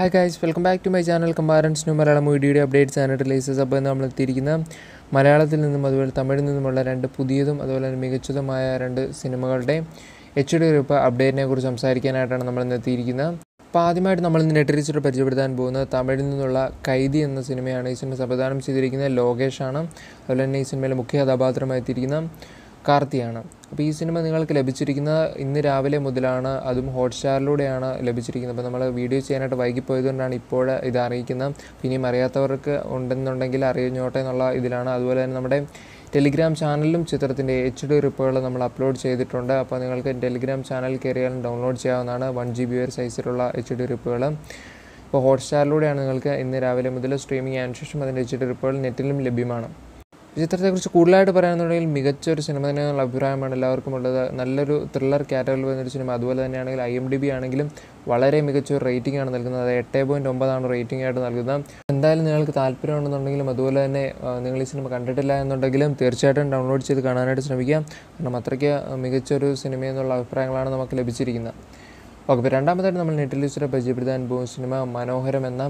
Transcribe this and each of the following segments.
Hi guys welcome back to my channel കമ്പാരൻസ് new Malayalam വീഡിയോയുടെ updates and releases അപ്പോൾ നമ്മൾ എത്തിയിരിക്കുന്ന മലയാളത്തിൽ നിന്നും അതുപോലെ തമിഴിൽ നിന്നുമുള്ള രണ്ട് പുതിയതും അതുപോലെ തന്നെ മികച്ചതുമായ രണ്ട് സിനിമകളുടെ എച്ച് ഡി റിപ്പ് അപ്ഡേറ്റിനെ കുറിച്ച് സംസാരിക്കാനായിട്ടാണ് നമ്മൾ ഇന്ന് എത്തിയിരിക്കുന്നത്. അപ്പോൾ ആദ്യമായിട്ട് നമ്മൾ ഇന്ന് നെറ്ററിച്ചിട്ട് പരിചയപ്പെടുത്താൻ പോകുന്നത് തമിഴിൽ നിന്നുള്ള കൈദി എന്ന സിനിമയാണ്. ഈ സിനിമ സംവിധാനം ചെയ്തിരിക്കുന്നത് ലോകേഷാണ്. അതുപോലെ തന്നെ ഈ സിനിമയിലെ മുഖ്യ കഥാപാത്രമായി എത്തിയിരിക്കുന്ന കാർത്തിയാണ്. അപ്പോൾ ഈ സിനിമ നിങ്ങൾക്ക് ലഭിച്ചിരിക്കുന്ന ഇന്ന് രാവിലെ മുതലാണ് അതും ഹോട്ട്സ്റ്റാറിലൂടെയാണ് ലഭിച്ചിരിക്കുന്നത്. അപ്പോൾ നമ്മൾ വീഡിയോ ചെയ്യാനായിട്ട് വൈകിപ്പോയതുകൊണ്ടാണ് ഇപ്പോൾ ഇത് അറിയിക്കുന്നത്. ഇനിയും അറിയാത്തവർക്ക് ഉണ്ടെന്നുണ്ടെങ്കിൽ അറിഞ്ഞോട്ടെ എന്നുള്ള ഇതിലാണ്. അതുപോലെ തന്നെ നമ്മുടെ ടെലിഗ്രാം ചാനലിലും ചിത്രത്തിന്റെ എച്ച് ഡി റിപ്പുകൾ നമ്മൾ അപ്ലോഡ് ചെയ്തിട്ടുണ്ട്. അപ്പോൾ നിങ്ങൾക്ക് ടെലിഗ്രാം ചാനൽ കയറിയാലും ഡൗൺലോഡ് ചെയ്യാവുന്നതാണ്. വൺ ജി ബി വരെ സൈസിലുള്ള എച്ച് ഡി റിപ്പുകൾ ഇപ്പോൾ ഹോട്ട്സ്റ്റാറിലൂടെയാണ് നിങ്ങൾക്ക് ഇന്ന് രാവിലെ മുതൽ സ്ട്രീമിംഗ് ആയതിനു ശേഷം അതിന്റെ എച്ച് ഡി റിപ്പുകൾ നെറ്റിലും ലഭ്യമാണ്. ചിത്രത്തെക്കുറിച്ച് കൂടുതലായിട്ട് പറയാനുണ്ടെങ്കിൽ മികച്ച ഒരു സിനിമ തന്നെയുള്ള അഭിപ്രായമാണ് എല്ലാവർക്കും ഉള്ളത് നല്ലൊരു ത്രില്ലർ കാറ്റഗറിയിൽ വരുന്നൊരു സിനിമ. അതുപോലെ തന്നെയാണെങ്കിൽ ഐ എം ഡി ബി ആണെങ്കിലും വളരെ മികച്ച ഒരു റേറ്റിംഗ് ആണ് നൽകുന്നത്. അത് എട്ട് പോയിന്റ് ഒമ്പതാണ് റേറ്റിംഗ് ആയിട്ട് നൽകുന്നത്. എന്തായാലും നിങ്ങൾക്ക് താല്പര്യമുണ്ടെന്നുണ്ടെങ്കിലും അതുപോലെ തന്നെ നിങ്ങൾ ഈ സിനിമ കണ്ടിട്ടില്ല എന്നുണ്ടെങ്കിലും തീർച്ചയായിട്ടും ഡൗൺലോഡ് ചെയ്ത് കാണാനായിട്ട് ശ്രമിക്കാം കാരണം അത്രയ്ക്ക് മികച്ചൊരു സിനിമയെന്നുള്ള അഭിപ്രായങ്ങളാണ് നമുക്ക് ലഭിച്ചിരിക്കുന്നത്. ഓക്കെ അപ്പോൾ രണ്ടാമതായിട്ട് നമ്മൾ നെറ്റിലിസ്റ്ററെ പരിചയപ്പെടുത്താൻ പോകുന്ന സിനിമ മനോഹരം എന്ന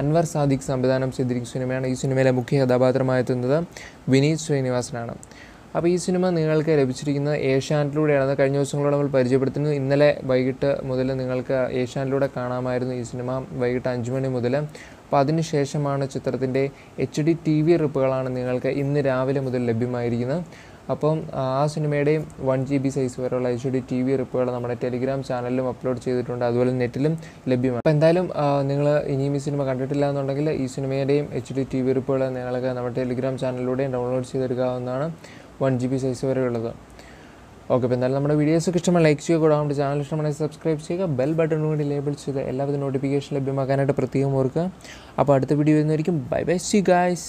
അൻവർ സാദിഖ് സംവിധാനം ചെയ്തിരിക്കുന്ന സിനിമയാണ് ഈ സിനിമയിലെ മുഖ്യ കഥാപാത്രമായി എത്തുന്നത് വിനീത് ശ്രീനിവാസനാണ്. അപ്പോൾ ഈ സിനിമ നിങ്ങൾക്ക് ലഭിച്ചിരിക്കുന്നത് ഏഷ്യാനിലൂടെയാണ് കഴിഞ്ഞ ദിവസങ്ങളോട് നമ്മൾ പരിചയപ്പെടുത്തുന്നത് ഇന്നലെ വൈകിട്ട് മുതൽ നിങ്ങൾക്ക് ഏഷ്യാനിലൂടെ കാണാമായിരുന്നു ഈ സിനിമ വൈകിട്ട് അഞ്ച് മണി മുതൽ. അപ്പോൾ അതിന് ശേഷമാണ് ചിത്രത്തിന്റെ എച്ച് ഡി ടി വി റിപ്പുകളാണ് നിങ്ങൾക്ക് ഇന്ന് രാവിലെ മുതൽ ലഭ്യമായിരിക്കുന്നത്. അപ്പം ആ സിനിമയുടെയും വൺ ജി ബി സൈസ് വരെയുള്ള എച്ച് ഡി ടി വി റിപ്പുകൾ നമ്മുടെ ടെലിഗ്രാം ചാനലിലും അപ്ലോഡ് ചെയ്തിട്ടുണ്ട്. അതുപോലെ നെറ്റിലും ലഭ്യമാണ്. അപ്പോൾ എന്തായാലും നിങ്ങൾ ഇനിയും ഈ സിനിമ കണ്ടിട്ടില്ല എന്നുണ്ടെങ്കിൽ ഈ സിനിമയുടെയും എച്ച് ഡി ടി വി റിപ്പുകൾ നിങ്ങൾക്ക് നമ്മുടെ ടെലിഗ്രാം ചാനലിലൂടെയും ഡൗൺലോഡ് ചെയ്തെടുക്കാവുന്നതാണ് വൺ ജി ബി സൈസ് വരെയുള്ളത്. ഓക്കെ അപ്പോൾ എന്തായാലും നമ്മുടെ വീഡിയോസൊക്കെ ഇഷ്ടമായി ലൈക്ക് ചെയ്യുക. കൂടാതെ നമ്മുടെ ചാനൽ ഇഷ്ടമാണെങ്കിൽ സബ്സ്ക്രൈബ് ചെയ്യുക. ബെൽ ബട്ടൺ കൂടി ലേബിൾ ചെയ്ത് എല്ലാവിധ നോട്ടിഫിക്കേഷൻ ലഭ്യമാക്കാനായിട്ട് പ്രത്യേകം ഓർക്കുക. അപ്പോൾ അടുത്ത വീഡിയോ വരുന്നതായിരിക്കും. Bye bye C guys